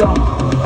don't